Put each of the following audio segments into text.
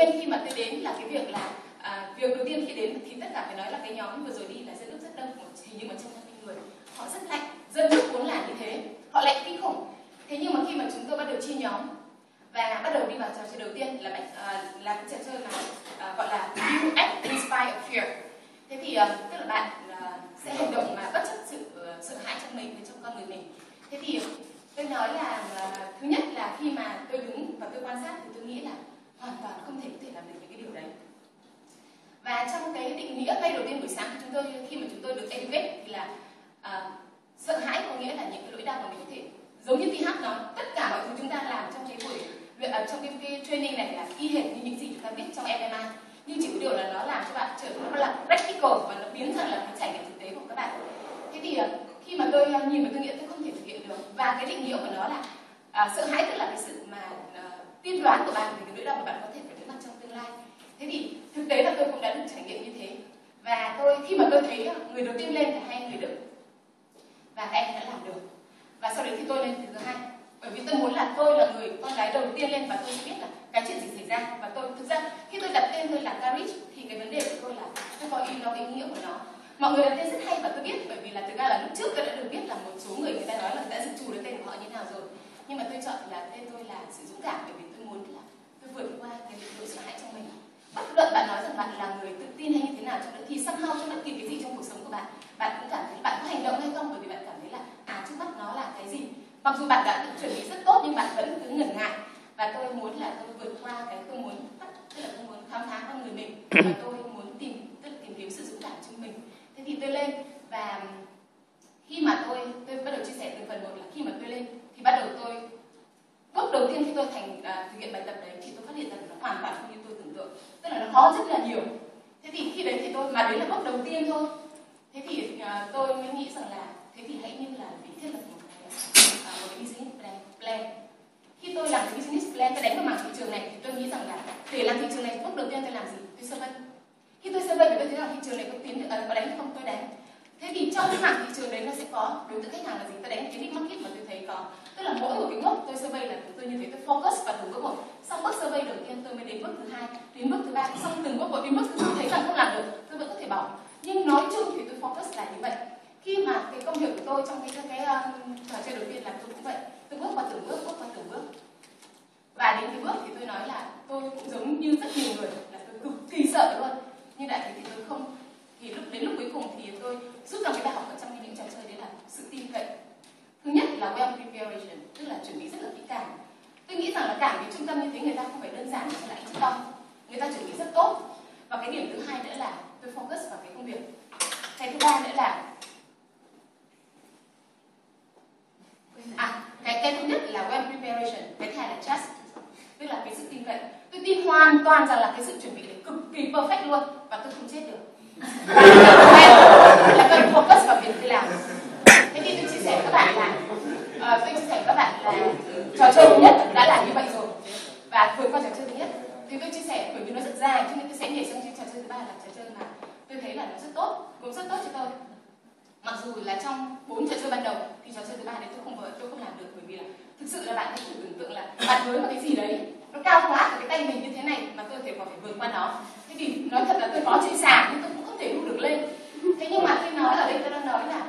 Nên khi mà tôi đến là cái việc là à, việc đầu tiên khi đến thì tất cả phải nói là cái nhóm vừa rồi đi là dân nước rất đông. Hình như một trăm năm mươi người. Họ rất lạnh dân nước vốn là như thế. Họ lạnh kinh khủng. Thế nhưng mà khi mà chúng tôi bắt đầu chia nhóm và bắt đầu đi vào trò chơi đầu tiên là à, là cái trò chơi mà à, gọi là you act Inspired fear. Thế thì à, tức là bạn à, sẽ hành động mà bất chấp sự uh, sợ hãi trong mình trong con người mình. Thế thì tôi nói là uh, thứ nhất là khi mà tôi đứng và tôi quan sát thì tôi nghĩ là hoàn toàn không thể có thể làm được những cái điều đấy. Và trong cái định nghĩa ngay đầu tiên buổi sáng của chúng tôi khi mà chúng tôi được educate thì là uh, sợ hãi có nghĩa là những cái lỗi đau mà mình có thể giống như TH nói tất cả mọi thứ chúng ta làm trong cái buổi luyện uh, trong cái, cái training này là y hệt như những gì chúng ta biết trong MMA nhưng chỉ có điều là nó làm cho bạn trở nên là practical và nó biến thành là cái trải nghiệm thực tế của các bạn. Thế thì uh, khi mà tôi uh, nhìn vào tôi nghĩ tôi không thể thực hiện được. Và cái định nghĩa của nó là uh, sợ hãi tức là cái sự mà tiên đoán của bạn về cái nỗi đau mà bạn có thể phải đối mặt trong tương lai. Thế thì thực tế là tôi cũng đã được trải nghiệm như thế. Và tôi, khi mà tôi thấy người đầu tiên lên là hai người đức và các đã làm được. Và sau đấy thì tôi lên thứ hai. Bởi vì tôi muốn là tôi là người con gái đầu tiên lên và tôi sẽ biết là cái chuyện gì xảy ra. Và tôi, thực ra khi tôi đặt tên tôi là Carich thì cái vấn đề của tôi là tôi có ý nó cái nghĩa của nó. Mọi người đặt tên rất hay và tôi biết, bởi vì là thực ra là lúc trước tôi đã được biết là một số người người ta nói là đã dự trù được tên của họ như thế nào rồi nhưng mà tôi chọn là tên tôi là sự dũng cảm, bởi vì tôi muốn là tôi vượt qua cái nỗi sợ hãi trong mình. Bất luận bạn nói rằng bạn là người tự tin hay như thế nào trong đó thì somehow trong bất kỳ cái gì trong cuộc sống của bạn? Bạn cũng cảm thấy bạn có hành động hay không? Bởi vì bạn cảm thấy là à trước mắt nó là cái gì? Mặc dù bạn đã chuẩn bị rất tốt, nhưng bạn vẫn cứ ngần ngại. Và tôi muốn là tôi vượt qua cái tôi muốn, tức là tôi muốn khám phá con người mình. Và tôi muốn tìm, tức là tìm kiếm sự dũng cảm trong mình. Thế thì tôi lên và khi mà tôi tôi bắt đầu chia sẻ từng phần một là khi mà tôi lên thì bắt đầu tôi bước đầu tiên khi tôi thành uh, thực hiện bài tập đấy thì tôi phát hiện rằng nó hoàn toàn không như tôi tưởng tượng. Tức là nó khó rất là nhiều. Thế thì khi đấy thì tôi mà đấy là bước đầu tiên thôi. Thế thì uh, tôi mới nghĩ rằng là thế thì hãy như là bị thiết lập một cái uh, một cái business plan, plan. Khi tôi làm cái business plan tôi đánh vào mảng thị trường này thì tôi nghĩ rằng là để làm thị trường này bước đầu tiên tôi làm gì? Tôi survey. Khi tôi survey thì tôi thấy là thị trường này có tiến được uh, có đánh không? Tôi đánh thế thì trong cái mảng thị trường đấy nó sẽ có, đối tượng khách hàng là gì? Tôi đánh cái deep market mà tôi thấy có. Tức là mỗi một cái bước tôi survey là tôi như thế, tôi focus vào từng bước một. Xong bước survey đầu tiên tôi mới đến bước thứ hai, đến bước thứ ba. Xong từng bước một đến bước thứ tư thấy rằng không làm được, tôi vẫn có thể bỏ. Nhưng nói chung thì tôi focus là như vậy. Khi mà cái công việc của tôi trong cái cái cái trò chơi đầu tiên là tôi cũng vậy. Tôi bước qua từng bước bước qua từng bước. Và đến cái bước thì tôi nói là tôi cũng giống như rất nhiều người là tôi cực kỳ sợ luôn nhưng đại thể thì tôi không thì lúc đến lúc cuối cùng thì tôi rút ra cái bài học ở trong những trò chơi đấy là sự tin cậy thứ nhất là well preparation tức là chuẩn bị rất là kỹ càng tôi nghĩ rằng là cả cái trung tâm như thế người ta không phải đơn giản như lại trung tâm. Người ta chuẩn bị rất tốt. Và cái điểm thứ hai nữa là tôi focus vào cái công việc. Cái thứ ba nữa là à cái cái thứ nhất là well preparation, cái thứ hai là trust tức là cái sự tin cậy. Tôi tin hoàn toàn rằng là cái sự chuẩn bị đấy cực kỳ perfect luôn. Và tôi không chết được. Là cần focus vào việc tôi làm thế thì tôi chia sẻ với các bạn là uh, tôi chia sẻ với các bạn là trò chơi thứ nhất đã là như vậy rồi và vượt qua trò chơi thứ nhất thì tôi chia sẻ bởi vì nó rất dài cho nên tôi sẽ nhảy sang trò chơi thứ ba là trò chơi mà tôi rất tốt cũng rất tốt cho tôi mặc dù là trong bốn trò chơi ban đầu thì trò chơi thứ ba đấy tôi không tôi không làm được bởi vì là thực sự là bạn hãy thử tưởng tượng là bạn với một cái gì đấy. Nó cao quá ở cái tay mình như thế này mà tôi thể còn phải vượt qua nó. Thế thì nói thật là tôi có trên sàn nhưng tôi cũng không thể đu được lên. Thế nhưng mà tôi nói ở đây tôi đang nói là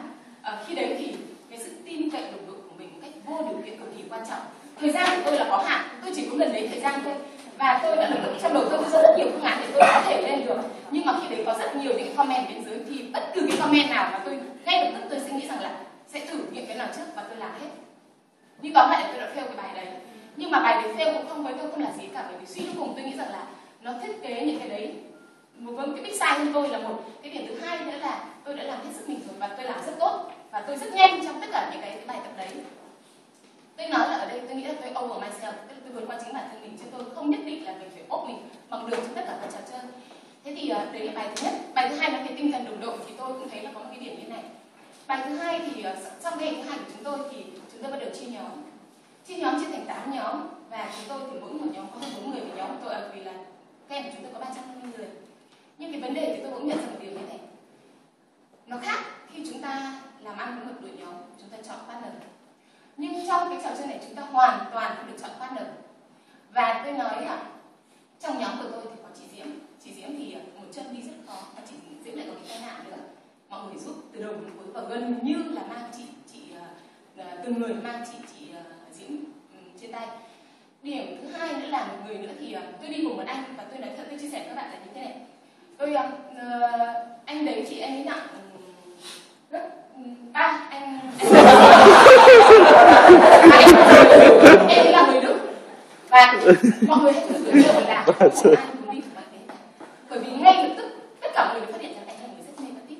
uh, khi đấy thì cái sự tin cậy đồng đội của mình một cách vô điều kiện cực kỳ quan trọng. Thời gian của tôi là có hạn tôi chỉ có lần đấy thời gian thôi. Và tôi đã được trong đầu tôi có rất nhiều phương án để tôi có thể lên được nhưng mà khi đấy có rất nhiều những comment bên dưới thì bất cứ cái comment nào mà tôi ngay lập tức tôi sẽ nghĩ rằng là sẽ thử những cái nào trước và tôi làm hết nhưng tóm lại là tôi đã fail cái bài đấy nhưng mà bài đấy theo cũng không với tôi không là gì cả bởi vì suy cho cùng tôi nghĩ rằng là nó thiết kế những cái đấy. Một vâng cái big sai hơn tôi là một. Cái điểm thứ hai nữa là tôi đã làm hết sức mình rồi và tôi làm rất tốt và tôi rất nhanh trong tất cả những cái, cái bài tập đấy. Tôi nói là ở đây tôi nghĩ là tôi over myself tức là tôi vượt qua chính bản thân mình chứ tôi không nhất định là mình phải ốp mình bằng đường trong tất cả các trò chơi. Thế thì ờ, đấy là bài thứ nhất. Bài thứ hai là về tinh thần đồng đội thì tôi cũng thấy là có một cái điểm như này. Bài thứ hai thì ờ, trong cái thứ hai của chúng tôi thì chúng tôi bắt đầu chia nhóm Chia nhóm chia thành 8 nhóm và chúng tôi thì mỗi một nhóm có hơn 4 người một nhóm tôi vì là các của chúng tôi có 350 người. Nhưng cái vấn đề thì tôi cũng nhận ra một điều như này. Nó khác khi chúng ta làm ăn với một đội nhóm, chúng ta chọn partner. Nhưng trong cái trò chơi này chúng ta hoàn toàn không được chọn partner. Và tôi nói là trong nhóm của tôi thì có chị Diễm, chị Diễm thì à, một chân đi rất khó và chị Diễm lại có cái tai nạn nữa. Mọi người giúp từ đầu đến cuối và gần như là mang chị chị à, à, từng người mang chị chị trên tay. Điểm thứ hai nữa là một người nữa thì uh, tôi đi cùng một anh và tôi nói thật tôi chia sẻ với các bạn là như thế này. Tôi uh, anh đấy chị anh ấy nặng rất ba anh, em là người đức và mọi người hãy tưởng tượng là anh cùng đi bạn đấy. Bởi vì ngay lập tức tất cả mọi người đều phát hiện rằng anh là người rất tích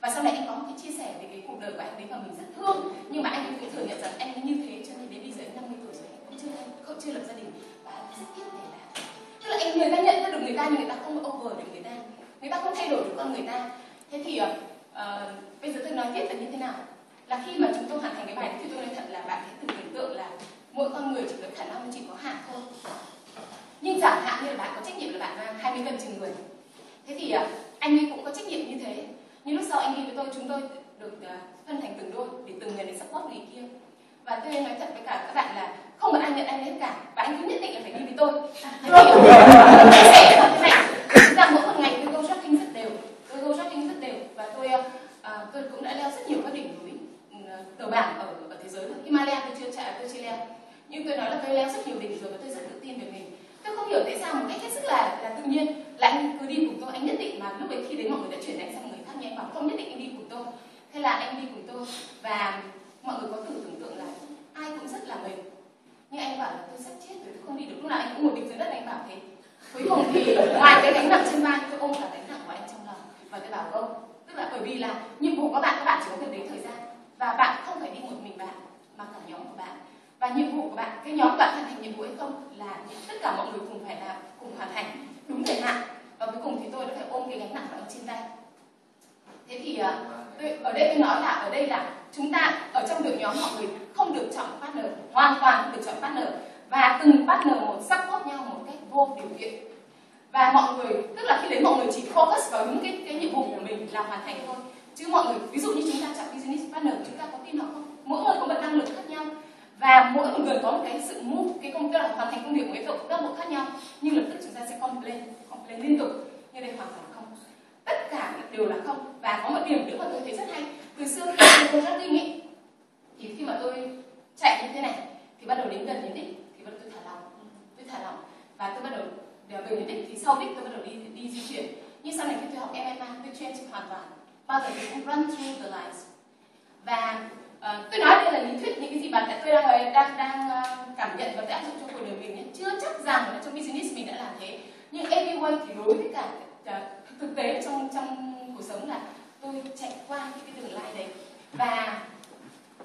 và sau này anh có một cái chia sẻ về cái cuộc đời của anh đấy và mình rất thương. Nhưng mà anh cũng thừa nhận rằng anh như thế chưa không chưa lập gia đình. Và anh rất tiếc để làm. Tức là anh người ta nhận ra được người ta nhưng người ta không over được người ta. Người ta không thay đổi được con người ta. Thế thì uh, bây giờ tôi nói tiếp là như thế nào? Là khi mà chúng tôi hoàn thành cái bài thì tôi nói thật là bạn hãy tự tưởng tượng là mỗi con người chỉ có khả năng chỉ có hạn thôi. Nhưng chẳng hạn như là bạn có trách nhiệm là bạn mang 20 cân trên người. Thế thì uh, anh ấy cũng có trách nhiệm như thế. Nhưng lúc sau anh đi với tôi chúng tôi được uh, phân thành từng đôi để từng người để support người kia. Và tôi nói thật với cả các bạn là không một ai nhận anh hết cả. Và anh cứ nhất định là phải đi với tôi thế thì chia sẻ là thế này chúng ta mỗi một ngày tôi go shopping rất đều tôi go shopping rất đều và tôi uh, tôi cũng đã leo rất nhiều các đỉnh núi tờ bảng ở ở thế giới Himalaya tôi chưa chạy tôi chưa leo nhưng tôi nói là tôi leo rất nhiều đỉnh rồi và tôi rất tự tin về mình tôi không hiểu tại sao một cách hết sức là là tự nhiên là anh cứ đi cùng tôi anh nhất định mà lúc ấy khi đến mọi người đã chuyển anh sang người khác nhưng anh bảo không nhất định anh đi cùng tôi thế là anh đi cùng tôi và mọi người có thử tưởng tượng là ai cũng rất là mệt nhưng anh bảo là tôi sắp chết rồi tôi không đi được lúc nào anh cũng ngồi địch dưới đất anh bảo thế cuối cùng thì ngoài cái gánh nặng trên vai tôi ôm cả gánh nặng của anh trong lòng và tôi bảo không tức là bởi vì là các bạn các bạn chỉ có việc đến thời gian. Và bạn không phải đi một mình bạn mà cả nhóm của bạn. Và nhiệm vụ của bạn cái nhóm bạn hoàn thành nhiệm vụ hay không là tất cả mọi người cùng phải làm cùng hoàn thành đúng thời hạn. Và cuối cùng thì tôi đã phải ôm cái gánh nặng đó trên tay. Thế thì à, tôi, ở đây tôi nói là ở đây là chúng ta ở trong đội nhóm mọi người không được chọn partner hoàn toàn không được chọn partner. Và từng partner một support nhau một cách vô điều kiện. Và mọi người tức là khi đến mọi người chỉ focus vào những cái cái nhiệm vụ của mình là hoàn thành thôi chứ mọi người, ví dụ như chúng ta chọn business partner, chúng ta có tin họ không? Mỗi người có một năng lực khác nhau. Và mỗi một người có một cái sự move, cái công tức là hoàn thành công việc của cái cấp độ khác nhau. Nhưng lập tức chúng ta sẽ complain complain liên tục. Như đây hoàn toàn không. Tất cả đều là không. Và có một điểm nữa mà tôi thấy rất hay. Từ xưa khi tôi rất kinh ấy, thì khi mà tôi chạy như thế này, thì bắt đầu đến gần đến đích, thì bắt đầu tôi thả lỏng tôi thả lỏng và tôi bắt đầu, để về đến đích, thì sau đích tôi bắt đầu đi đi di chuyển. Nhưng sau này khi tôi học MMA tôi chuyên hoàn toàn bao giờ tôi cũng run through the lines. Và uh, tôi nói đây là lý thuyết những cái gì mà tôi đang đang đang uh, cảm nhận và áp dụng trong cuộc đời mình nhé chưa chắc rằng là trong business mình đã làm thế. Nhưng anyway thì đối với cả uh, thực tế trong trong cuộc sống là tôi chạy qua những cái đường lại đấy. Và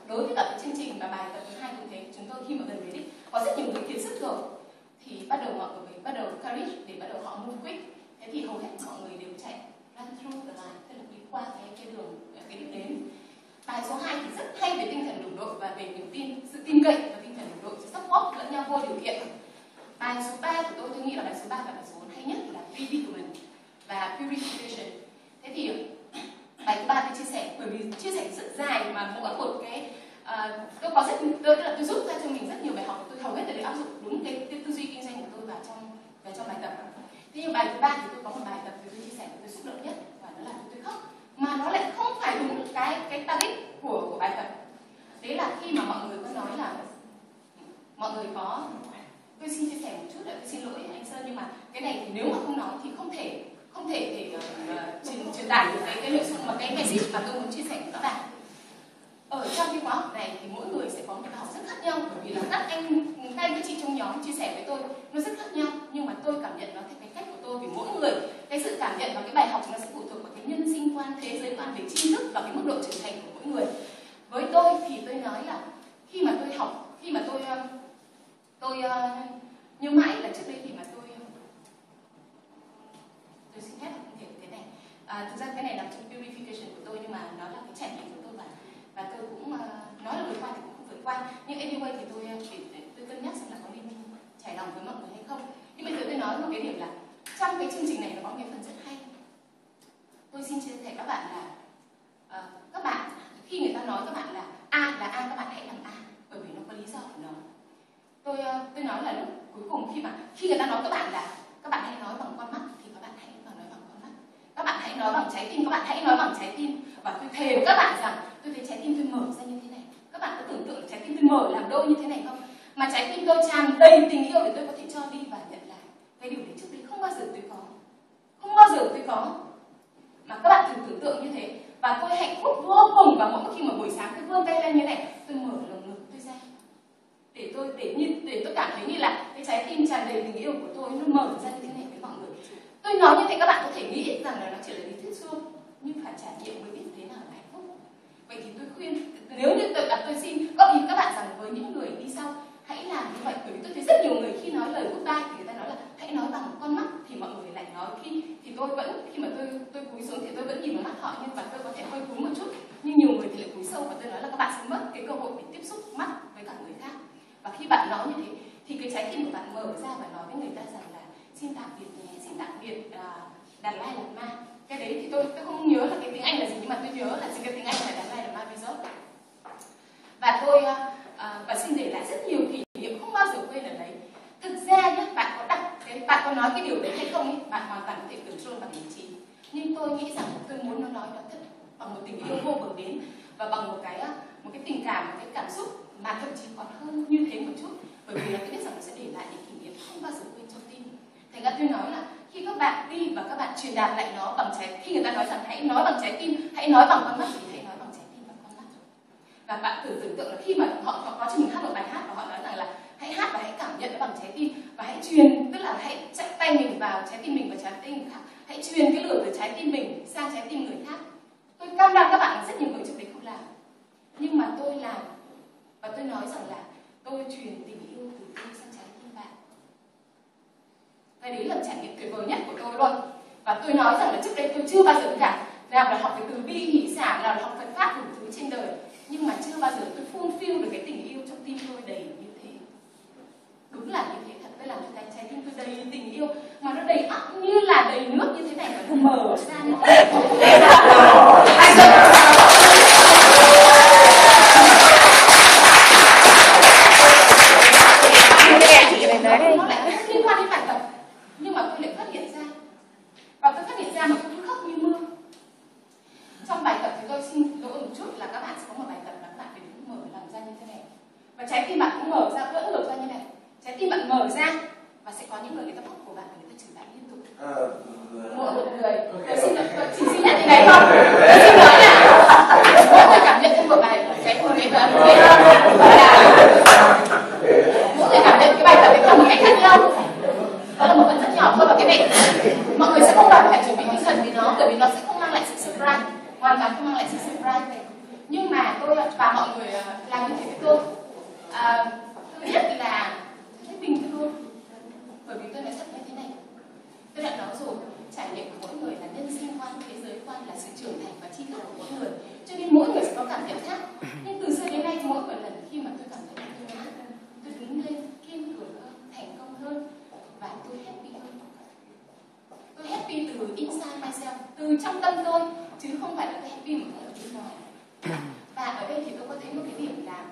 đối với cả cái chương trình và bài tập thứ hai cũng thế chúng tôi khi mà gần về đích có rất nhiều người kiệt sức rồi thì bắt đầu mọi người bắt đầu courage để bắt đầu họ move quick thế thì hầu hết mọi người đều chạy run through the line tức là đi trên đường à, cái đích đến. Bài số 2 thì rất hay về tinh thần đồng đội và về niềm tin sự tin cậy và tinh thần đồng đội sẽ support lẫn nhau vô điều kiện. Bài số 3 của tôi tôi nghĩ là bài số 3 và bài số 4 hay nhất là predicament và purification. Thế thì bài thứ ba tôi chia sẻ bởi vì chia sẻ rất dài mà mỗi một cái uh, tôi có rất tôi là tôi rút ra cho mình rất nhiều bài học tôi hầu hết đều áp dụng đúng cái, cái tư duy kinh doanh của tôi vào trong vào trong bài tập. Thế nhưng bài thứ ba thì tôi có một bài tập tôi chia sẻ tôi xúc động nhất và đó là tôi khóc mà nó lại không phải đúng cái cái target của của bài tập đấy là khi mà mọi người có nói là mọi người có tôi xin chia sẻ một chút là tôi xin lỗi anh sơn nhưng mà cái này thì nếu mà không nói thì không thể không thể để uh, truyền, truyền tải được cái cái nội dung mà cái message mà tôi muốn chia sẻ với các bạn ở trong cái khóa học này thì mỗi người sẽ có một bài học rất khác nhau bởi vì là các anh các anh các chị trong nhóm chia sẻ với tôi nó rất khác nhau nhưng mà tôi cảm nhận nó theo cái cách của tôi vì mỗi người cái sự cảm nhận và cái bài học nó sẽ phụ thuộc vào cái nhân sinh quan thế giới quan về tri thức và cái mức độ trưởng thành của mỗi người. Với tôi thì tôi nói là khi mà tôi học khi mà tôi um, tôi uh, như mãi là trước đây thì mà tôi um, tôi xin phép không thể cái này à, thực ra cái này nằm trong purification của tôi nhưng mà nó là cái trải nghiệm của tôi và và tôi cũng uh, nói là vượt qua thì cũng không vượt qua. Nhưng anyway thì tôi um, để, tôi cân nhắc xem là có hài lòng với mọi người hay không. Nhưng bây giờ tôi nói một cái điểm là trong cái chương trình này nó có cái phần rất hay. Tôi xin chia sẻ các bạn là uh, các bạn khi người ta nói các bạn là a là a các bạn hãy làm a bởi vì nó có lý do của nó. Tôi uh, tôi nói là lúc cuối cùng khi mà khi người ta nói các bạn là các bạn hãy nói bằng con mắt thì các bạn hãy nói bằng con mắt. Các bạn hãy nói bằng trái tim các bạn hãy nói bằng trái tim. Và tôi thề với các bạn rằng tôi thấy trái tim tôi mở ra như thế này. Các bạn có tưởng tượng trái tim tôi mở làm đôi như thế này không? Mà trái tim tôi tràn đầy tình yêu để tôi có thể cho đi và nhận lại. Cái điều đấy trước đây không bao giờ tôi có. Không bao giờ tôi có. Mà các bạn thử tưởng tượng như thế. Và tôi hạnh phúc vô cùng và mỗi khi mà buổi sáng tôi vươn tay lên như này tôi mở lồng ngực tôi ra. Để tôi để như để tôi cảm thấy như là cái trái tim tràn đầy tình yêu của tôi nó mở ra như thế này với mọi người. Tôi nói như thế các bạn có thể nghĩ rằng là nó chỉ là lý thuyết suông nhưng phải trải nghiệm mới biết thế nào là hạnh phúc. Vậy thì tôi khuyên nếu như tôi à, tôi xin góp ý các bạn rằng với những người đi sau hãy làm như vậy bởi vì tôi thấy rất nhiều lời khi nói thì người ta nói là hãy nói bằng con mắt. Thì mọi người lại nói khi thì tôi vẫn khi mà tôi tôi cúi xuống thì tôi vẫn nhìn vào mắt họ nhưng mà tôi có thể hơi cúi một chút. Nhưng nhiều người thì lại cúi sâu và tôi nói là các bạn sẽ mất cái cơ hội để tiếp xúc mắt với cả người khác. Và khi bạn nói như thế thì cái trái tim của bạn mở ra và nói với người ta rằng là xin tạm biệt nhé xin tạm biệt uh, đàn lai lạt ma. Cái đấy thì tôi tôi không nhớ là cái tiếng anh là gì nhưng mà tôi nhớ là cái tiếng anh là đàn lai lạt ma resort. Và tôi uh, và xin để lại rất nhiều kỷ niệm không bao giờ quên ở đấy thực ra nhé bạn có đặt cái bạn có nói cái điều đấy hay không ấy bạn hoàn toàn có thể control bằng ý chí. Nhưng tôi nghĩ rằng tôi muốn nó nói nó thật bằng một tình yêu vô bờ bến và bằng một cái một cái tình cảm một cái cảm xúc mà thậm chí còn hơn như thế một chút. Bởi vì là tôi biết rằng nó sẽ để lại những kỷ niệm không bao giờ quên trong tim. Thành ra tôi nói là khi các bạn đi và các bạn truyền đạt lại nó bằng trái khi người ta nói rằng hãy nói bằng trái tim hãy nói bằng con mắt thì hãy nói bằng trái tim và con mắt. Và bạn thử tưởng tượng là khi mà họ, họ có cho mình hát một bài hát và họ nói rằng là hãy hát và hãy cảm nhận nó bằng trái tim. Và hãy truyền, tức là hãy chạy tay mình vào trái tim mình và trái tim người khác. Hãy truyền cái lửa từ trái tim mình sang trái tim người khác. Tôi cam đoan các bạn rất nhiều người trước đấy không làm. Nhưng mà tôi làm. Và tôi nói rằng là tôi truyền tình yêu từ tim sang trái tim bạn. Và đấy là trải nghiệm tuyệt vời nhất của tôi luôn. Và tôi nói rằng là trước đây tôi chưa bao giờ cả nào là học về từ bi, hỷ xả, nào là học Phật pháp đủ thứ trên đời. Nhưng mà chưa bao giờ tôi phun phiêu được cái tình yêu trong tim tôi đầy đúng là như thế thật tôi làm cho cái trái tim tôi đầy tình yêu mà nó đầy ắp như là đầy nước như thế này và nó mở ra như thế liên quan đến bài tập nhưng mà tôi lại phát hiện ra và tôi phát hiện ra mà tôi khóc như mưa. Trong bài tập thì tôi xin lỗi một chút là các bạn sẽ có một bài tập là các bạn phải đứng mở làm ra như thế này. Và trái tim bạn cũng mở ra vẫn ngược ra như này trái tim bạn mở ra và sẽ có những người người ta bóp của bạn và người ta chửi bạn liên tục. Mỗi một người. tôi xin tôi chỉ xin nhận như này không tôi xin nói là mỗi người cảm nhận một bài cái một cái cái mỗi người cảm nhận cái bài tập đấy theo một cách khác nhau. Đó là một phần rất nhỏ thôi và cái này mọi người sẽ không cần phải chuẩn bị tinh thần vì nó bởi vì nó sẽ không mang lại sự surprise. Hoàn toàn không mang lại sự surprise này. Nhưng mà tôi và mọi người làm như thế với tôi à, tôi biết là bởi vì tôi nói thật như thế này. Tôi đã nói rồi, trải nghiệm của mỗi người là nhân sinh quan, thế giới quan là sự trưởng thành và tri thức của mỗi người. Cho nên mỗi người sẽ có cảm nhận khác. Nhưng từ xưa đến nay, mỗi một lần khi mà tôi cảm thấy tôi ngã tôi đứng lên, kiên cường hơn, thành công hơn, và tôi happy hơn. Tôi happy từ inside myself, từ trong tâm tôi, chứ không phải là tôi happy mà ở bên ngoài. Và ở đây thì tôi có thấy một cái điểm là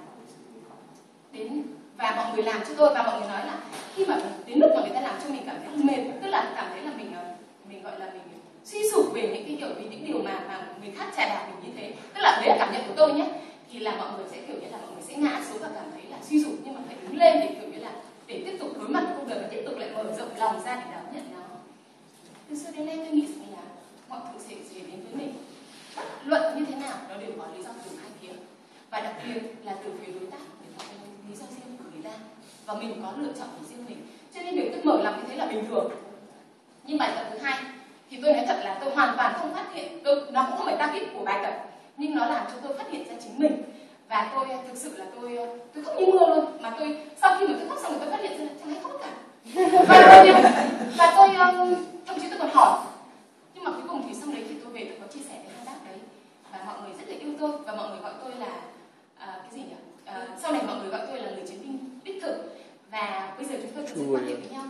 đến, và mọi người làm cho tôi, và mọi người nói là khi mà đến lúc mà người ta làm cho mình cảm thấy mệt, tức là cảm thấy là mình ờ, mình gọi là mình suy sụp về những cái điều vì những điều mà mà người khác trả đạp mình như thế. Tức là đấy là cảm nhận của tôi nhé thì là mọi người sẽ, kiểu như là mọi người sẽ ngã xuống và cảm thấy là suy sụp, nhưng mà phải đứng lên để, kiểu như là, để tiếp tục đối mặt với cuộc đời và tiếp tục lại mở rộng lòng ra để đón nhận nó. Từ xưa đến nay tôi nghĩ rằng là mọi thứ sẽ sẽ đến với mình. Bất luận như thế nào, nó đều có lý do từ hai phía. Và đặc biệt là từ phía đối tác, để có lý do riêng của người ta và mình có lựa chọn của riêng mình. Cho nên việc tôi mở lòng như thế là bình thường. Nhưng bài tập thứ hai thì tôi nói thật là tôi hoàn toàn không phát hiện. Tôi nó cũng không phải target của bài tập nhưng nó làm cho tôi phát hiện ra chính mình. Và tôi ờ, thực sự là tôi ờ, tôi khóc như mưa luôn. Mà tôi sau khi mà tôi khóc xong rồi tôi phát hiện ra là chẳng ai khóc cả. Và tôi ờ, và tôi thậm chí tôi còn hỏi. Nhưng mà cuối cùng thì xong đấy thì tôi về tôi có chia sẻ với hai bác đấy. Và mọi người rất là yêu tôi. Và mọi người gọi tôi là uh, cái gì nhỉ? Uh, sau này mọi người gọi tôi là người chiến binh đích thực. Và bây giờ chúng tôi thực sự quan hệ với nhau.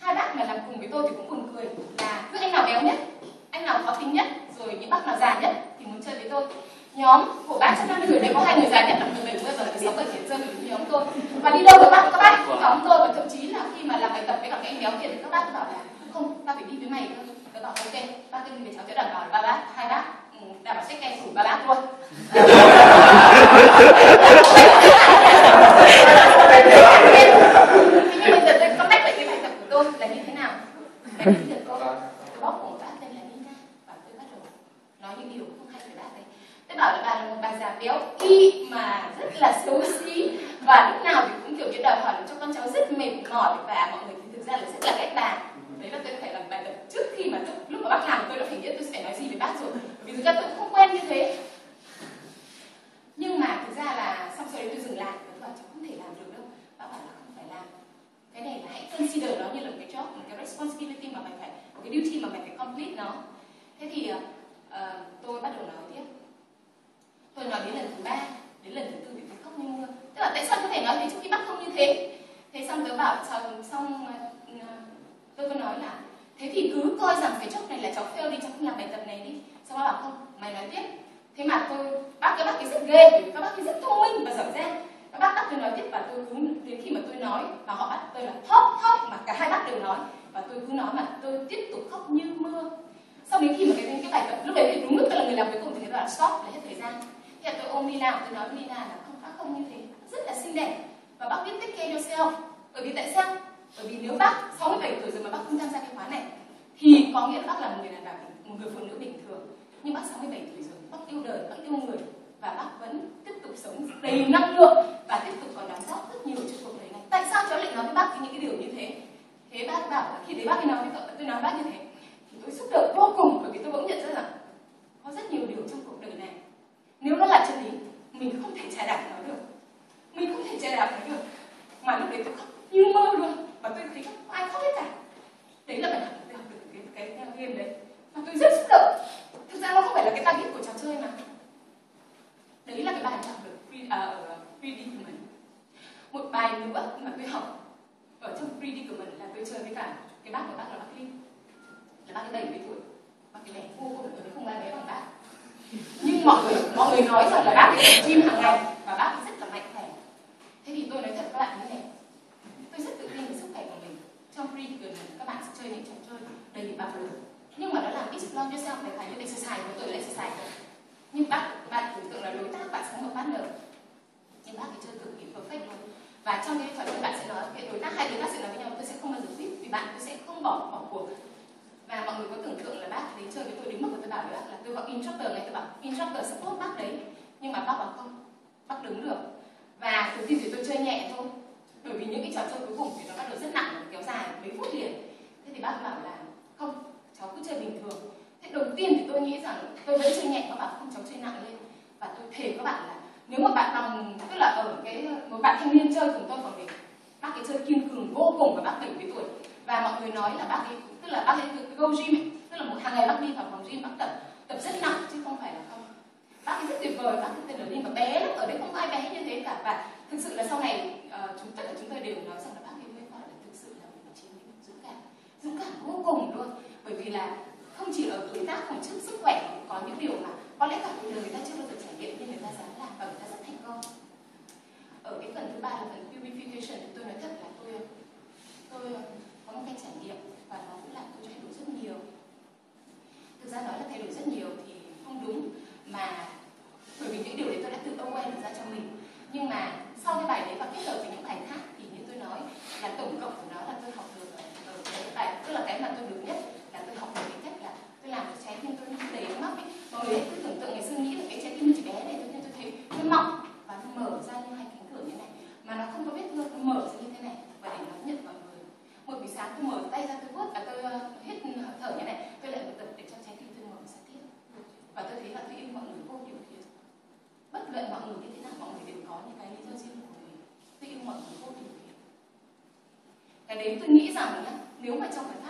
Hai bác mà làm cùng với tôi thì cũng buồn cười. Là cứ anh nào béo nhất anh nào khó tính nhất rồi những bác nào già nhất thì muốn chơi với tôi. Nhóm của bác trong 50 người đấy có hai người già nhất là người bảy mươi và người sáu bảy tuổi chơi với nhóm tôi. Và đi đâu với bác? Các bác cũng nhóm tôi và thậm chí là khi mà làm bài tập với cả cái anh béo kia thì các bác bảo là không ta phải đi với mày. Thôi tôi bảo ok bác tôi đi với cháu. Sẽ đảm bảo ba bác hai bác ừ, đảm bảo sách cây rủ ba bác luôn Em biết được cô tôi bóc của một bác tên là Nina và tôi bắt đầu nói những điều không hay về bác đấy tôi bảo là bà là một bà già béo y mà rất là xấu xí và lúc nào thì cũng kiểu như đòi hỏi cho con cháu rất mệt mỏi và mọi người thì thực ra là rất là ghét bà đấy là tôi phải làm bài tập trước khi mà tôi, lúc mà bác làm tôi đã phải biết tôi sẽ nói gì với bác rồi vì thực ra tôi không quen như thế nhưng mà thực ra là xong sau đấy tôi dừng lại và tôi bảo cháu không thể làm được đâu bác bảo là không phải làm cái này là hãy consider nó như là một cái job một cái responsibility mà mày phải một cái duty mà mày phải complete nó thế thì uh, tôi bắt đầu nói tiếp tôi nói đến lần thứ ba đến lần thứ tư thì tôi khóc như mưa tức là tại sao có thể nói thế trước khi bác không như thế thế xong tớ bảo xong xong uh, tôi có nói là thế thì cứ coi rằng cái chốc này là cháu fail đi cháu không làm bài tập này đi xong bác bảo không mày nói tiếp thế mà tôi bác các bác ấy rất ghê bởi vì các bác ấy rất thông minh và giỏi giang các bác bắt tôi nói tiếp và tôi cứ đến khi mà tôi nói và họ bắt tôi là khóc khóc mà cả hai bác đều nói. Và tôi cứ nói mà tôi tiếp tục khóc như mưa. Sau đến khi mà cái cái bài tập, lúc đấy thì đúng lúc tôi là người làm cuối cùng thì người ta stop là hết thời gian. Thế là tôi ôm Lina, tôi nói với Lina là không bác không như thế, rất là xinh đẹp. Và bác biết take care yourself. Bởi vì tại sao? Bởi vì nếu bác 67 tuổi rồi mà bác không tham gia cái khóa này, thì có nghĩa là bác là một người đàn bà, một người phụ nữ bình thường. Nhưng bác 67 tuổi rồi, bác yêu đời, bác yêu người. Và bác vẫn tiếp tục sống đầy năng lượng và tiếp tục còn đóng góp rất nhiều cho cuộc đời tại sao cháu lại nói với bác những cái điều như thế? Thế bác bảo khi thấy bác ấy nói với cậu tôi nói bác như thế. Thì tôi xúc động vô cùng bởi vì tôi bỗng nhận ra rằng có rất nhiều điều trong cuộc đời này nếu nó là chân lý mình không thể trả đạp nó được mình không thể trả đạp nó được mà lúc đấy tôi khóc như mơ luôn và tôi thấy không ai khóc hết cả đấy là bài học tôi học được cái cái, cái game đấy và tôi rất xúc động thực ra nó không phải là cái target của trò chơi mà đấy là cái bài học được pre, à, ở predicament một bài nữa mà tôi học ở trong predicament là tôi chơi với cả cái bác của bác là bác Linh là bác ấy bảy mươi tuổi bác ấy đẹp vô cùng tôi không ai bé bằng bác nhưng mọi người mọi người nói rằng là bác ấy gym hàng ngày và bác ấy rất là mạnh khỏe thế thì tôi nói thật các bạn như này tôi rất tự tin về sức khỏe của mình quyền predicament các bạn sẽ chơi những trò chơi đầy bị bạo lực. Nhưng mà nó làm explore yourself phải phải như exercise với tôi là exercise nhưng bác, bạn tưởng tượng là đối tác bạn sống một partner. Nhưng bác thì chơi cực kỳ perfect luôn. Và trong cái trò chơi bạn sẽ nói, cái đối tác, hai đối tác sẽ nói với nhau, tôi sẽ không bao giờ quit, vì bạn, tôi sẽ không bỏ bỏ cuộc. Và mọi người có tưởng tượng là bác đến chơi với tôi đến mức mà tôi bảo với bác là, tôi gọi instructor này tôi bảo, instructor, support bác đấy. Nhưng mà bác bảo không, bác đứng được. Và từ khi thì tôi chơi nhẹ thôi bởi vì những cái trò chơi cuối cùng thì nó bắt đầu rất nặng kéo dài mấy phút liền. Thế thì bác bảo là không cháu cứ chơi bình thường. Thế đầu tiên thì tôi nghĩ rằng tôi vẫn chơi nhẹ các bạn không cháu chơi nặng lên. Và tôi thề các bạn là nếu mà bạn nằm tức là ở cái một bạn thanh niên chơi cùng tôi còn mình bác ấy chơi kiên cường vô cùng và bác 70 tuổi. Và mọi người nói là bác ấy tức là bác ấy go gym ấy, tức là một hàng ngày bác đi vào phòng gym bác tập tập rất nặng chứ không phải là không. Bác ấy rất tuyệt vời bác ấy tên là Linh và bé lắm ở đấy không ai bé như thế cả. Và thực sự là sau này uh, chúng ta chúng ta đều nói rằng là bác ấy mới gọi là thực sự là một chiến binh dũng cảm. Dũng cảm vô cùng luôn. Bởi vì là không chỉ ở tuổi tác còn trước sức khỏe có những điều mà có lẽ cả cuộc đời người ta chưa bao giờ trải nghiệm nhưng người ta dám làm và người ta rất thành công. Ở cái phần thứ ba là phần purification tôi nói thật là tôi tôi ờ, có một cái trải nghiệm và nó cũng làm tôi thay đổi rất nhiều. Thực ra nói là thay đổi rất nhiều thì không đúng mà bởi vì những điều đấy tôi đã tự aware được ra cho mình nhưng mà sau cái bài đấy và kết hợp với những bài khác thì như tôi nói là tổng cộng của nó là tôi học được ở cái bài tức là cái mà tôi được nhất là tôi học được cái cách là tôi làm được trái tim tôi đầy ấm áp ấy mọi người cứ tưởng tượng ngày xưa nghĩ là cái trái tim nó chỉ bé này thôi nhưng tôi thấy nó mọng và nó mở ra như hai cánh cửa như này mà nó không có vết thương nó mở ra như thế này và để nó nhận mọi người một buổi sáng tôi mở tay ra tôi vuốt và tôi hít thở như này tôi lại tập để cho trái tim tôi mở ra tiếp và tôi thấy là tôi yêu mọi người vô điều kiện bất luận mọi người như thế nào mọi người đều có những cái lý do riêng của mình tôi yêu mọi người vô điều kiện cái đấy tôi nghĩ rằng nếu mà trong cái